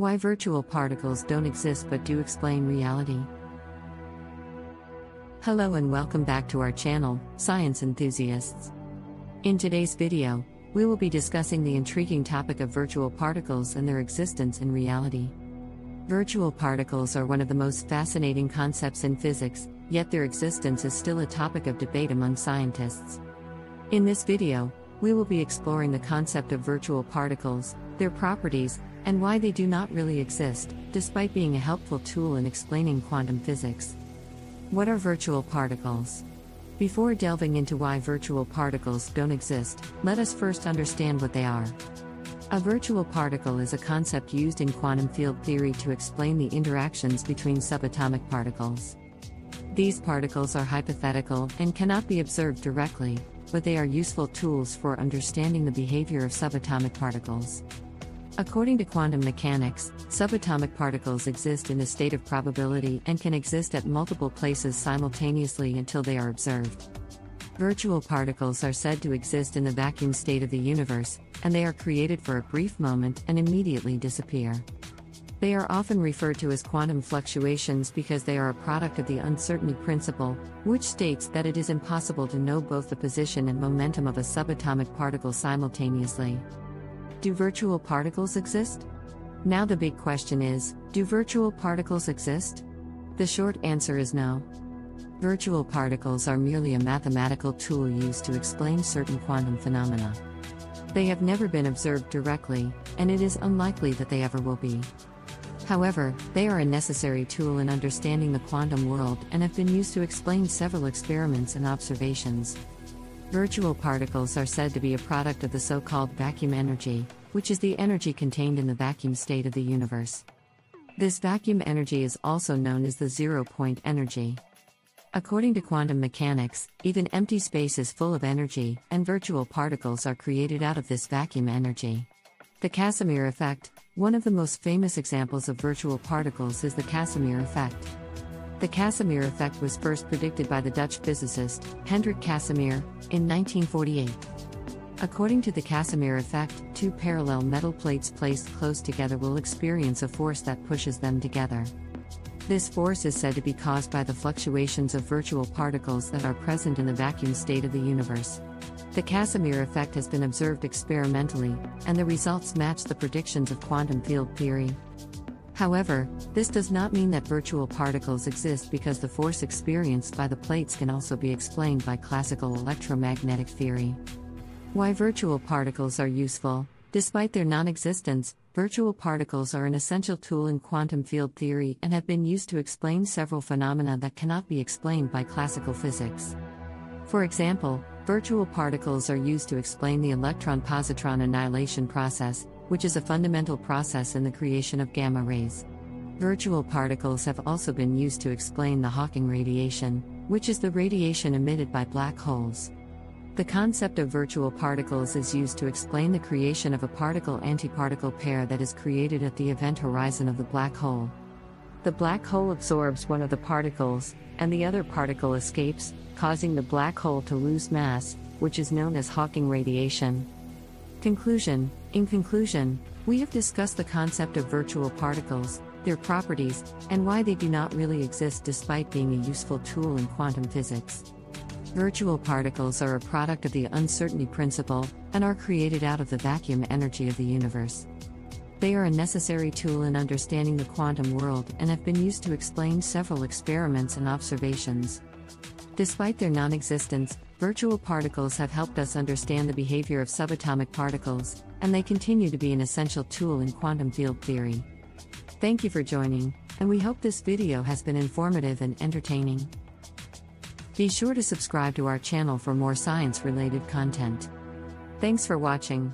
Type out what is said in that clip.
Why virtual particles don't exist but do explain reality. Hello and welcome back to our channel, Science Enthusiasts. In today's video, we will be discussing the intriguing topic of virtual particles and their existence in reality. Virtual particles are one of the most fascinating concepts in physics, yet their existence is still a topic of debate among scientists. In this video, we will be exploring the concept of virtual particles, their properties, and why they do not really exist, despite being a helpful tool in explaining quantum physics. What are virtual particles? Before delving into why virtual particles don't exist, let us first understand what they are. A virtual particle is a concept used in quantum field theory to explain the interactions between subatomic particles. These particles are hypothetical and cannot be observed directly, but they are useful tools for understanding the behavior of subatomic particles. According to quantum mechanics, subatomic particles exist in a state of probability and can exist at multiple places simultaneously until they are observed. Virtual particles are said to exist in the vacuum state of the universe, and they are created for a brief moment and immediately disappear. They are often referred to as quantum fluctuations because they are a product of the uncertainty principle, which states that it is impossible to know both the position and momentum of a subatomic particle simultaneously. Do virtual particles exist? Now the big question is do virtual particles exist? The short answer is no. Virtual particles are merely a mathematical tool used to explain certain quantum phenomena. They have never been observed directly, and it is unlikely that they ever will be. However, they are a necessary tool in understanding the quantum world and have been used to explain several experiments and observations. Virtual particles are said to be a product of the so called vacuum energy, which is the energy contained in the vacuum state of the universe. This vacuum energy is also known as the zero point energy. According to quantum mechanics, even empty space is full of energy, and virtual particles are created out of this vacuum energy. The Casimir effect, one of the most famous examples of virtual particles, is the Casimir effect. The Casimir effect was first predicted by the Dutch physicist Hendrik Casimir in 1948. According to the Casimir effect, two parallel metal plates placed close together will experience a force that pushes them together. This force is said to be caused by the fluctuations of virtual particles that are present in the vacuum state of the universe. The Casimir effect has been observed experimentally, and the results match the predictions of quantum field theory. However, this does not mean that virtual particles exist because the force experienced by the plates can also be explained by classical electromagnetic theory. Why virtual particles are useful? Despite their non existence, virtual particles are an essential tool in quantum field theory and have been used to explain several phenomena that cannot be explained by classical physics. For example, virtual particles are used to explain the electron positron annihilation process, which is a fundamental process in the creation of gamma rays. Virtual particles have also been used to explain the Hawking radiation, which is the radiation emitted by black holes. The concept of virtual particles is used to explain the creation of a particle antiparticle pair that is created at the event horizon of the black hole. The black hole absorbs one of the particles, and the other particle escapes, causing the black hole to lose mass, which is known as Hawking radiation. Conclusion In conclusion, we have discussed the concept of virtual particles, their properties, and why they do not really exist despite being a useful tool in quantum physics. Virtual particles are a product of the uncertainty principle and are created out of the vacuum energy of the universe. They are a necessary tool in understanding the quantum world and have been used to explain several experiments and observations. Despite their non existence, virtual particles have helped us understand the behavior of subatomic particles, and they continue to be an essential tool in quantum field theory. Thank you for joining, and we hope this video has been informative and entertaining. Be sure to subscribe to our channel for more science related content. Thanks for watching.